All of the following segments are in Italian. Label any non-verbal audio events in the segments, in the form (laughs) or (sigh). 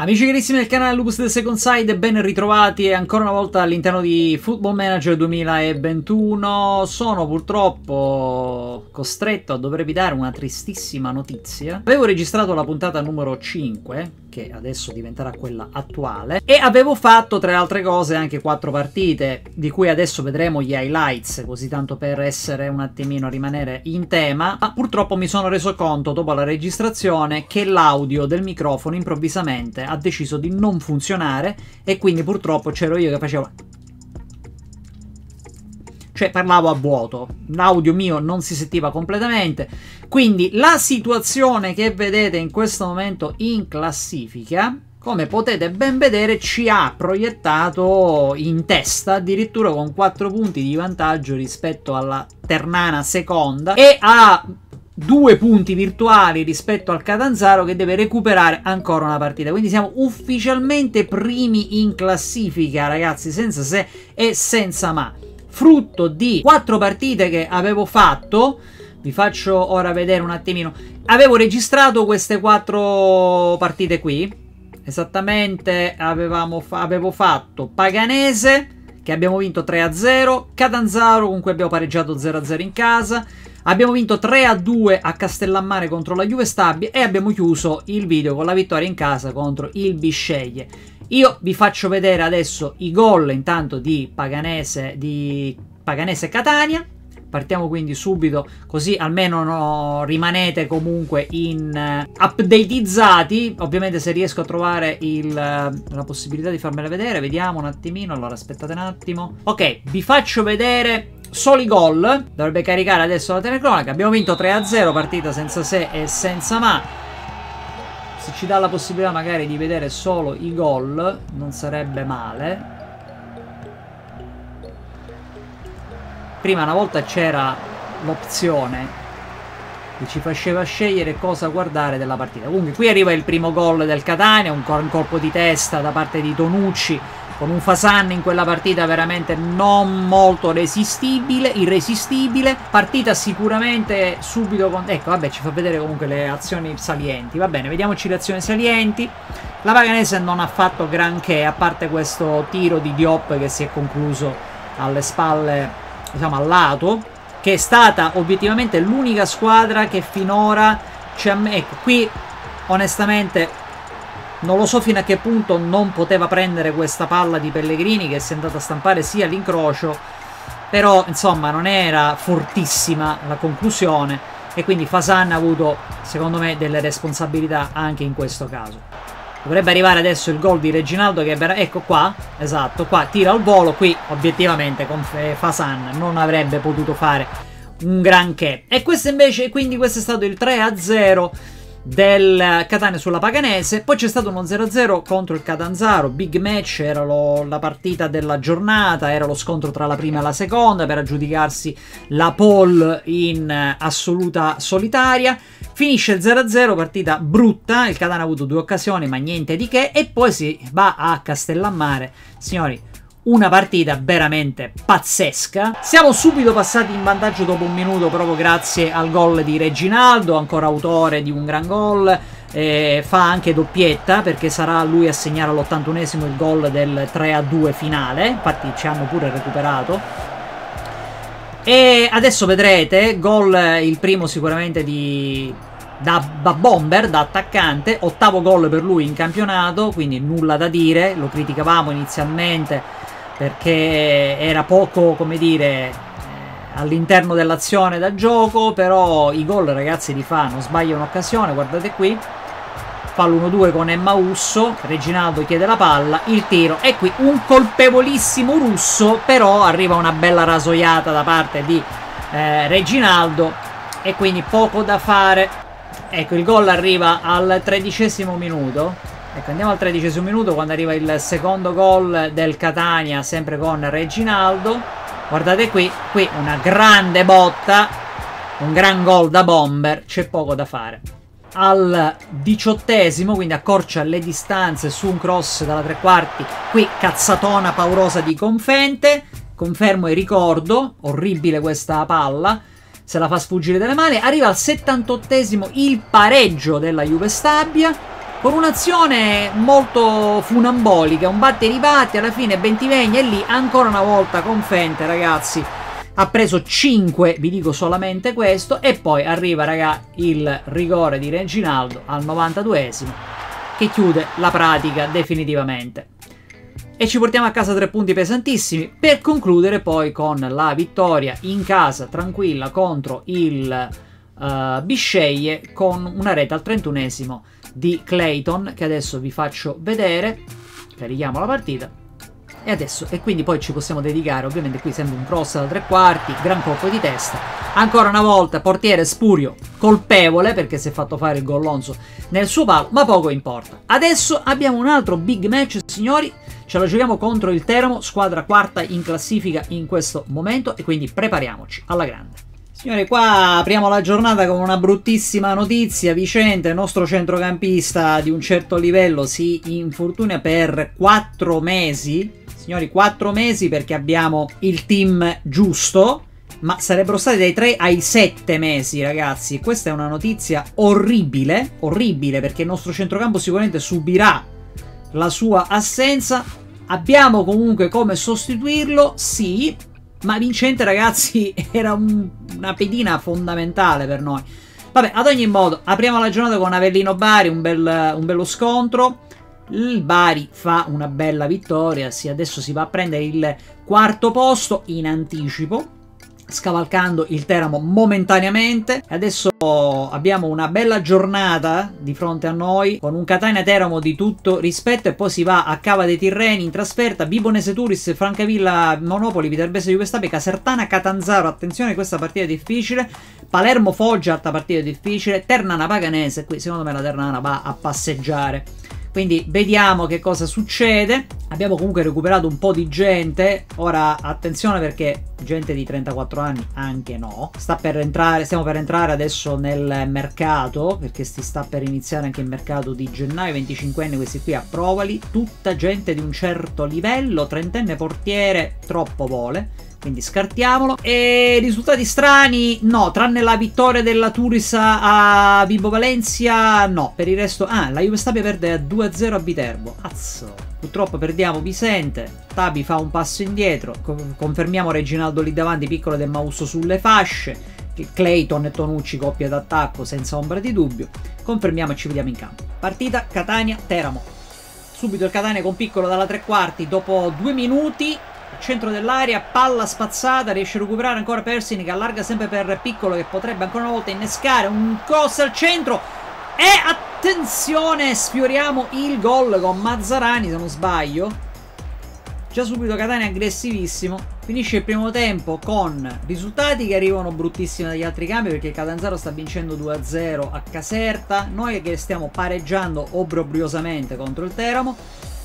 Amici carissimi del canale Lupus del Second Side, ben ritrovati ancora una volta all'interno di Football Manager 2021. Sono purtroppo costretto a dovervi dare una tristissima notizia. Avevo registrato la puntata numero 5, che adesso diventerà quella attuale, e avevo fatto tra le altre cose anche 4 partite, di cui adesso vedremo gli highlights, così tanto per essere un attimino a rimanere in tema. Ma purtroppo mi sono reso conto dopo la registrazione che l'audio del microfono improvvisamente ha deciso di non funzionare e quindi purtroppo c'ero io che facevo cioè parlavo a vuoto, l'audio mio non si sentiva completamente, quindi la situazione che vedete in questo momento in classifica, come potete ben vedere, ci ha proiettato in testa addirittura con 4 punti di vantaggio rispetto alla Ternana seconda e ha due punti virtuali rispetto al Catanzaro che deve recuperare ancora una partita. Quindi siamo ufficialmente primi in classifica, ragazzi, senza se e senza ma. Frutto di quattro partite che avevo fatto. Vi faccio ora vedere un attimino. Avevo registrato queste quattro partite qui. Esattamente fa avevo fatto Paganese, che abbiamo vinto 3-0, Catanzaro con cui abbiamo pareggiato 0-0 in casa, Abbiamo vinto 3-2 a Castellammare contro la Juve Stabia e abbiamo chiuso il video con la vittoria in casa contro il Bisceglie. Io vi faccio vedere adesso i gol intanto di Paganese, di Paganese Catania. Partiamo quindi subito, così almeno no, rimanete comunque in uh, updateizzati. Ovviamente se riesco a trovare il, uh, la possibilità di farmela vedere, vediamo un attimino. Allora aspettate un attimo. Ok, vi faccio vedere soli gol. Dovrebbe caricare adesso la telecronaca. Abbiamo vinto 3-0, partita senza se e senza ma. Se ci dà la possibilità magari di vedere solo i gol, non sarebbe male. Prima una volta c'era l'opzione che ci faceva scegliere cosa guardare della partita. Comunque qui arriva il primo gol del Catania, un colpo di testa da parte di Tonucci con un Fasan in quella partita veramente non molto resistibile, irresistibile. Partita sicuramente subito con... Ecco, vabbè, ci fa vedere comunque le azioni salienti. Va bene, vediamoci le azioni salienti. La Paganese non ha fatto granché, a parte questo tiro di Diop che si è concluso alle spalle, diciamo, al lato, che è stata obiettivamente l'unica squadra che finora ci ha... Ecco, qui onestamente non lo so fino a che punto non poteva prendere questa palla di Pellegrini che si è andata a stampare sia l'incrocio, però insomma non era fortissima la conclusione e quindi Fasan ha avuto secondo me delle responsabilità anche in questo caso. Dovrebbe arrivare adesso il gol di Reginaldo che è ecco qua, esatto, qua tira al volo, qui obiettivamente con Fasan non avrebbe potuto fare un granché. E questo invece, quindi questo è stato il 3 a 0 del Catania sulla Paganese. Poi c'è stato uno 0-0 contro il Catanzaro. Big match, era lo, la partita della giornata, era lo scontro tra la prima e la seconda per aggiudicarsi la pole in assoluta solitaria. Finisce il 0-0, partita brutta. Il Catania ha avuto due occasioni, ma niente di che. E poi si va a Castellammare. Signori, una partita veramente pazzesca. Siamo subito passati in vantaggio dopo un minuto proprio grazie al gol di Reginaldo, ancora autore di un gran gol. Eh, fa anche doppietta perché sarà lui a segnare all'81esimo il gol del 3-2 finale. Infatti ci hanno pure recuperato. E adesso vedrete, gol il primo sicuramente di, da, da, bomber, da attaccante, ottavo gol per lui in campionato, quindi nulla da dire, lo criticavamo inizialmente perché era poco, come dire, eh, all'interno dell'azione da gioco, però i gol ragazzi li fa, non sbaglia un'occasione, guardate qui, fallo 1-2 con Emma Usso, Reginaldo chiede la palla, il tiro, e qui un colpevolissimo russo, però arriva una bella rasoiata da parte di eh, Reginaldo e quindi poco da fare. Ecco, il gol arriva al tredicesimo minuto. Ecco, andiamo al tredicesimo minuto quando arriva il secondo gol del Catania, sempre con Reginaldo. Guardate qui, qui una grande botta, un gran gol da bomber, c'è poco da fare. Al diciottesimo, quindi accorcia le distanze su un cross dalla tre quarti, qui cazzatona paurosa di Confente, confermo e ricordo, orribile questa palla, se la fa sfuggire dalle mani. Arriva al 78esimo il pareggio della Juve Stabia con un'azione molto funambolica, un batte e ribatti, alla fine Bentivegna è lì ancora una volta con Fente, ragazzi. Ha preso 5, vi dico solamente questo, e poi arriva, raga, il rigore di Reginaldo al 92esimo, che chiude la pratica definitivamente. E ci portiamo a casa tre punti pesantissimi, per concludere poi con la vittoria in casa tranquilla contro il uh, Bisceglie con una rete al 31esimo di Clayton che adesso vi faccio vedere. Carichiamo la partita e adesso e quindi poi ci possiamo dedicare ovviamente qui sembra un cross da tre quarti gran colpo di testa. Ancora una volta portiere Spurio colpevole perché si è fatto fare il gollonzo nel suo palo ma poco importa. Adesso abbiamo un altro big match signori. Ce la giochiamo contro il Teramo squadra quarta in classifica in questo momento e quindi prepariamoci alla grande Signori, qua apriamo la giornata con una bruttissima notizia. Vicente, nostro centrocampista di un certo livello, si infortuna per 4 mesi. Signori, 4 mesi perché abbiamo il team giusto. Ma sarebbero stati dai 3 ai 7 mesi, ragazzi. Questa è una notizia orribile. Orribile perché il nostro centrocampo sicuramente subirà la sua assenza. Abbiamo comunque come sostituirlo? Sì, ma Vincente, ragazzi, (laughs) era un, una pedina fondamentale per noi. Vabbè, ad ogni modo, apriamo la giornata con Avellino Bari, un, bel, un bello scontro. Il Bari fa una bella vittoria, sì, adesso si va a prendere il quarto posto in anticipo scavalcando il Teramo momentaneamente. Adesso abbiamo una bella giornata di fronte a noi con un Catania Teramo di tutto rispetto e poi si va a Cava dei Tirreni in trasferta, Bibonese Turis, Francavilla, Monopoli, Viterbese Juve Casertana, Catanzaro, attenzione questa partita è difficile, Palermo Foggia, altra partita difficile, Ternana Paganese, qui secondo me la Ternana va a passeggiare. Quindi vediamo che cosa succede. Abbiamo comunque recuperato un po' di gente. Ora attenzione perché gente di 34 anni anche no. Sta per entrare, stiamo per entrare adesso nel mercato perché si sta per iniziare anche il mercato di gennaio. 25 anni questi qui approvali. Tutta gente di un certo livello. Trentenne portiere troppo vuole quindi scartiamolo. E risultati strani, no, tranne la vittoria della Turis a Vibo Valencia, no. Per il resto, ah, la Juve Stabia perde 2-0 a Viterbo. Cazzo. Purtroppo perdiamo Vicente. Tabi fa un passo indietro. confermiamo Reginaldo lì davanti, piccolo del Mausso sulle fasce. Clayton e Tonucci coppia d'attacco senza ombra di dubbio. Confermiamo e ci vediamo in campo. Partita Catania-Teramo. Subito il Catania con piccolo dalla tre quarti dopo due minuti centro dell'aria, palla spazzata, riesce a recuperare ancora Persini che allarga sempre per Piccolo che potrebbe ancora una volta innescare un cross al centro e attenzione, sfioriamo il gol con Mazzarani se non sbaglio. Già subito Catania aggressivissimo. Finisce il primo tempo con risultati che arrivano bruttissimi dagli altri campi perché Catanzaro sta vincendo 2-0 a Caserta. Noi che stiamo pareggiando obbrobriosamente contro il Teramo.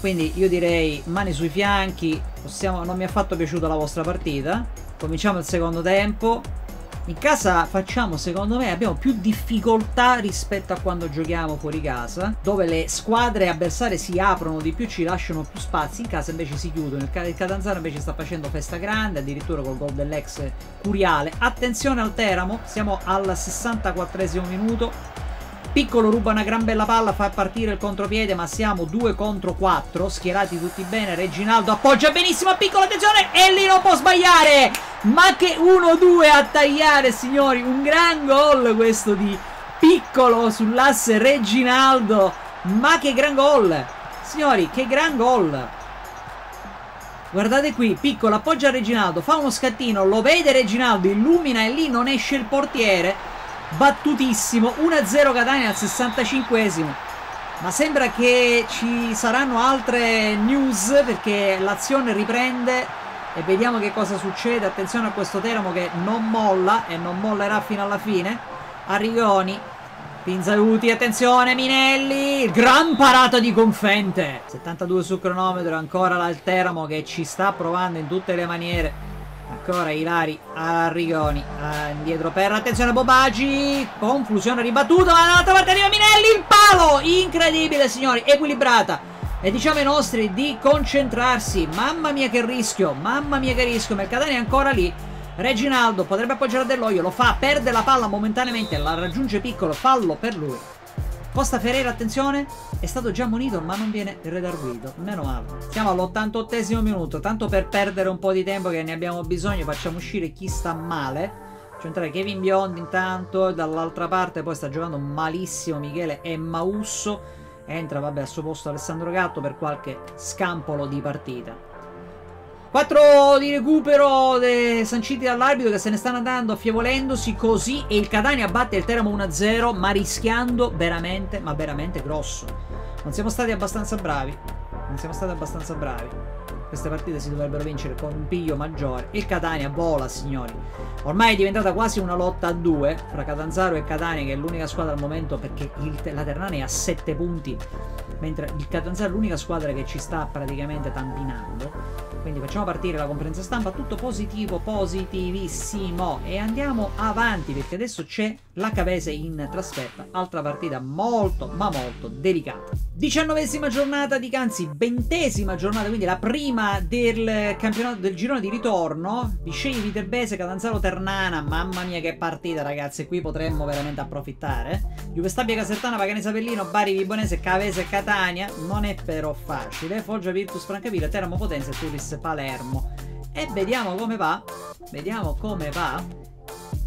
Quindi io direi mani sui fianchi, possiamo, non mi è affatto piaciuta la vostra partita. Cominciamo il secondo tempo. In casa facciamo, secondo me, abbiamo più difficoltà rispetto a quando giochiamo fuori casa, dove le squadre avversarie si aprono di più, ci lasciano più spazi, in casa invece si chiudono. Il Catanzaro invece sta facendo festa grande, addirittura col gol dell'ex Curiale. Attenzione al Teramo, siamo al 64 minuto. Piccolo ruba una gran bella palla, fa partire il contropiede, ma siamo 2 contro 4, schierati tutti bene. Reginaldo appoggia benissimo a Piccolo, attenzione, e lì non può sbagliare! Ma che 1-2 a tagliare, signori, un gran gol questo di Piccolo sull'asse Reginaldo. Ma che gran gol! Signori, che gran gol! Guardate qui, Piccolo appoggia Reginaldo, fa uno scattino, lo vede Reginaldo, illumina e lì non esce il portiere battutissimo 1-0 Catania al 65esimo ma sembra che ci saranno altre news perché l'azione riprende e vediamo che cosa succede. Attenzione a questo Teramo che non molla e non mollerà fino alla fine. Arrigoni Pinzauti, attenzione Minelli Gran parata di Confente. 72 sul cronometro ancora l'Alteramo che ci sta provando in tutte le maniere Ancora Ilari Arrigoni ah, indietro per attenzione Bobagi confusione ribattuta ma dall'altra parte arriva Minelli il palo! Incredibile signori equilibrata. E diciamo ai nostri di concentrarsi. Mamma mia che rischio mamma mia che rischio. Mercatani è ancora lì. Reginaldo potrebbe appoggiare Dell'Oio lo fa perde la palla momentaneamente la raggiunge piccolo fallo per lui Costa Ferreira, attenzione, è stato già monito ma non viene redarguito. Meno male. Siamo all'88 minuto, tanto per perdere un po' di tempo che ne abbiamo bisogno, facciamo uscire chi sta male. Faccio entrare Kevin Biondi intanto, dall'altra parte poi sta giocando malissimo Michele e Mausso. Entra, vabbè, al suo posto Alessandro Gatto per qualche scampolo di partita. 4 di recupero sanciti dall'arbitro che se ne stanno andando affievolendosi così e il Catania batte il Teramo 1-0 ma rischiando veramente, ma veramente grosso. Non siamo stati abbastanza bravi. Non siamo stati abbastanza bravi. Queste partite si dovrebbero vincere con un piglio maggiore. Il Catania vola, signori. Ormai è diventata quasi una lotta a due fra Catanzaro e Catania, che è l'unica squadra al momento perché il, la Ternana è a 7 punti, mentre il Catanzaro è l'unica squadra che ci sta praticamente tampinando. Quindi facciamo partire la conferenza stampa, tutto positivo, positivissimo. E andiamo avanti perché adesso c'è la Cavese in trasferta. Altra partita molto, ma molto delicata. Diciannovesima giornata di Canzi, ventesima giornata, quindi la prima del campionato del girone di ritorno. Viscei Viterbese, Catanzaro Ternana. Mamma mia che partita ragazzi, qui potremmo veramente approfittare. Juve Stabia Casertana, Paganese Avellino, Bari Vibonese, Cavese Catania. Non è però facile. Foggia Virtus Francavilla, Teramo Potenza Turis Palermo. E vediamo come va. Vediamo come va.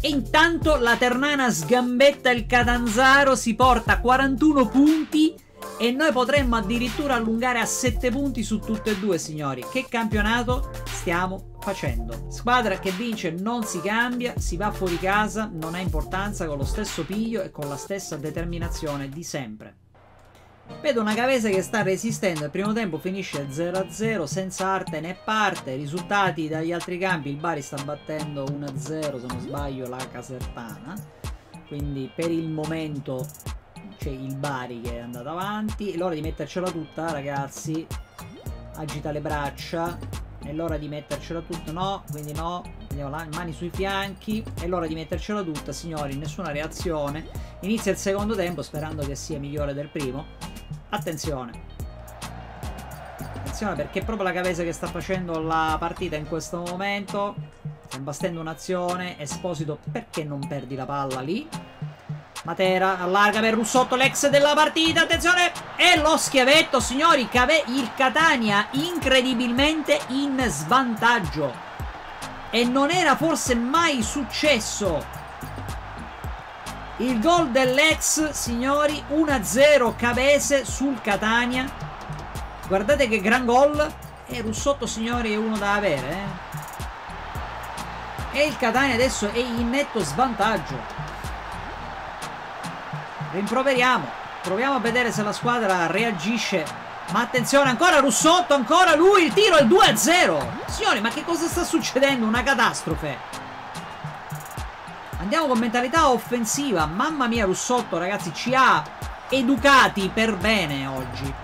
E intanto la Ternana sgambetta il Catanzaro, si porta 41 punti e noi potremmo addirittura allungare a 7 punti su tutte e due, signori. Che campionato stiamo facendo? Squadra che vince non si cambia, si va fuori casa, non ha importanza, con lo stesso piglio e con la stessa determinazione di sempre. Vedo una Cavese che sta resistendo, il primo tempo finisce 0-0 senza arte né parte, risultati dagli altri campi, il Bari sta battendo 1-0 se non sbaglio la Casertana, quindi per il momento c'è il Bari che è andato avanti, è l'ora di mettercela tutta ragazzi, agita le braccia, è l'ora di mettercela tutta, no, quindi no, vediamo là, mani sui fianchi, è l'ora di mettercela tutta signori, nessuna reazione, inizia il secondo tempo sperando che sia migliore del primo, Attenzione. Attenzione perché è proprio la Cavese che sta facendo la partita in questo momento. Sta imbastendo un'azione. Esposito, perché non perdi la palla lì? Matera allarga per Russotto l'ex della partita, attenzione! E lo schiavetto, signori, Cave il Catania incredibilmente in svantaggio. E non era forse mai successo il gol dell'ex, signori, 1-0 Cavese sul Catania. Guardate che gran gol. E Russotto, signori, è uno da avere. Eh? E il Catania adesso è in netto svantaggio. Rimproveriamo. Proviamo a vedere se la squadra reagisce. Ma attenzione, ancora Russotto, ancora lui, il tiro il 2-0. Signori, ma che cosa sta succedendo? Una catastrofe. Andiamo con mentalità offensiva. Mamma mia, Russotto, ragazzi, ci ha educati per bene oggi.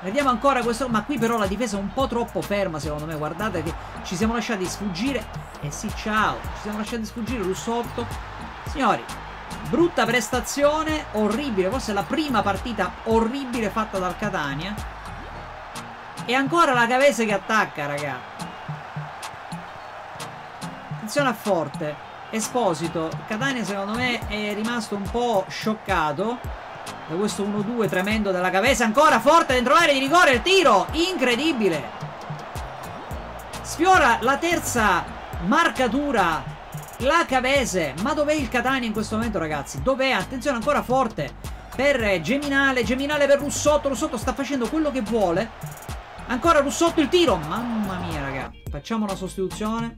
Vediamo ancora questo. Ma qui però la difesa è un po' troppo ferma, secondo me. Guardate che ci siamo lasciati sfuggire. E eh sì, ciao. Ci siamo lasciati sfuggire Russotto. Signori, brutta prestazione, orribile. Forse la prima partita orribile fatta dal Catania. E ancora la Cavese che attacca, ragazzi. Attenzione a Forte. Esposito, Catania secondo me è rimasto un po' scioccato da questo 1-2 tremendo della Cavese, ancora forte dentro l'area di rigore, il tiro, incredibile! Sfiora la terza marcatura, la Cavese, ma dov'è il Catania in questo momento ragazzi? Dov'è? Attenzione ancora forte per Geminale, Geminale per Russotto, Russotto sta facendo quello che vuole, ancora Russotto il tiro, mamma mia ragazzi, facciamo una sostituzione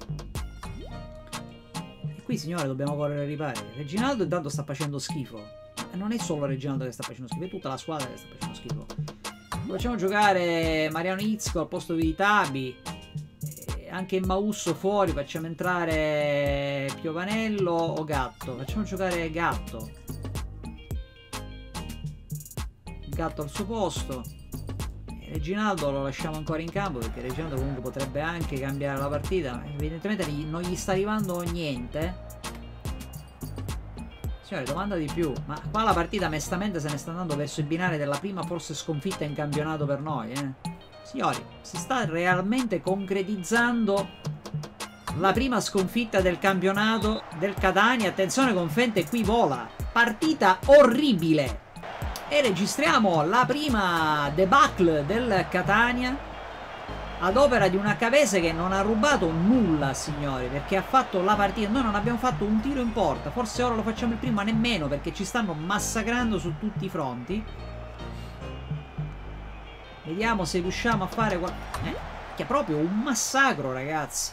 qui signore dobbiamo correre ai ripari. Reginaldo intanto sta facendo schifo. E non è solo Reginaldo che sta facendo schifo, è tutta la squadra che sta facendo schifo. Facciamo giocare Mariano Izzo al posto di Tabi. Anche Mausso fuori, facciamo entrare Piovanello o Gatto. Facciamo giocare Gatto. Gatto al suo posto. Reginaldo lo lasciamo ancora in campo perché Reginaldo comunque potrebbe anche cambiare la partita. Evidentemente non gli sta arrivando niente. Signore, domanda di più. Ma qua la partita mestamente se ne sta andando verso il binare della prima forse sconfitta in campionato per noi, eh. Signori, si sta realmente concretizzando la prima sconfitta del campionato del Catania. Attenzione, Confente qui vola. Partita orribile. e registriamo la prima debacle del Catania ad opera di una Cavese che non ha rubato nulla, signori, perché ha fatto la partita. Noi non abbiamo fatto un tiro in porta, forse ora lo facciamo il primo, ma nemmeno perché ci stanno massacrando su tutti i fronti. Vediamo se riusciamo a fare qualcosa. Eh? Che è proprio un massacro, ragazzi.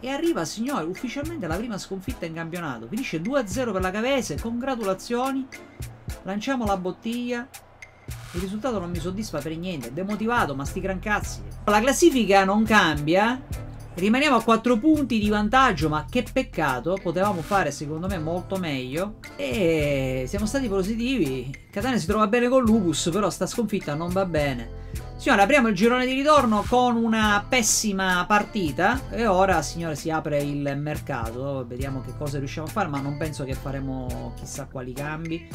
E arriva, signori, ufficialmente la prima sconfitta in campionato. Finisce 2-0 per la Cavese, congratulazioni. Lanciamo la bottiglia. Il risultato non mi soddisfa per niente, demotivato, ma sti gran cazzi. La classifica non cambia, rimaniamo a 4 punti di vantaggio, ma che peccato, potevamo fare secondo me molto meglio. E siamo stati positivi. Catania si trova bene con Lupus, però sta sconfitta non va bene. Signore, apriamo il girone di ritorno con una pessima partita e ora, signore, si apre il mercato. Vediamo che cosa riusciamo a fare, ma non penso che faremo chissà quali cambi.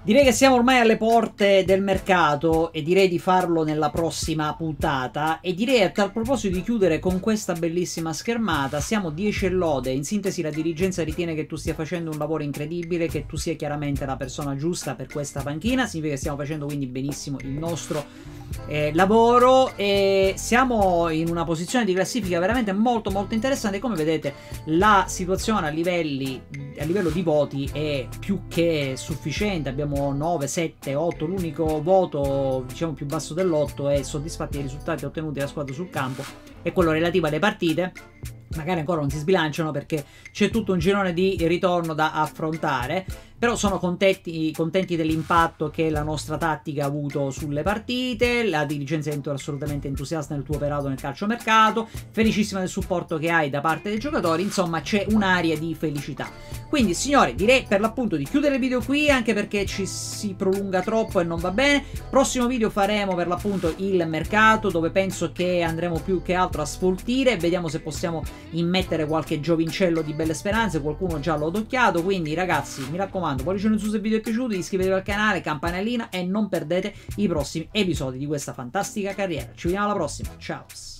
Direi che siamo ormai alle porte del mercato e direi di farlo nella prossima puntata. E direi a tal proposito di chiudere con questa bellissima schermata. Siamo 10 e lode, in sintesi la dirigenza ritiene che tu stia facendo un lavoro incredibile, che tu sia chiaramente la persona giusta per questa panchina, significa che stiamo facendo quindi benissimo il nostro eh, lavoro. E siamo in una posizione di classifica veramente molto molto interessante. Come vedete la situazione a, livelli, a livello di voti è più che sufficiente. Abbiamo 9, 7, 8 l'unico voto diciamo più basso dell'8 è soddisfatti dei risultati ottenuti dalla squadra sul campo è quello relativo alle partite. Magari ancora non si sbilanciano perché c'è tutto un girone di ritorno da affrontare però sono contenti, contenti dell'impatto che la nostra tattica ha avuto sulle partite. La dirigenza è assolutamente entusiasta nel tuo operato nel calciomercato. Felicissima del supporto che hai da parte dei giocatori. Insomma, c'è un'aria di felicità. Quindi, signori, direi per l'appunto di chiudere il video qui, anche perché ci si prolunga troppo e non va bene. Prossimo video faremo per l'appunto il mercato, dove penso che andremo più che altro a sfoltire. Vediamo se possiamo immettere qualche giovincello di belle speranze. Qualcuno già l'ho adocchiato. Quindi, ragazzi, mi raccomando raccomando, pollice in su se il video è piaciuto, iscrivetevi al canale, campanellina e non perdete i prossimi episodi di questa fantastica carriera. Ci vediamo alla prossima, ciao!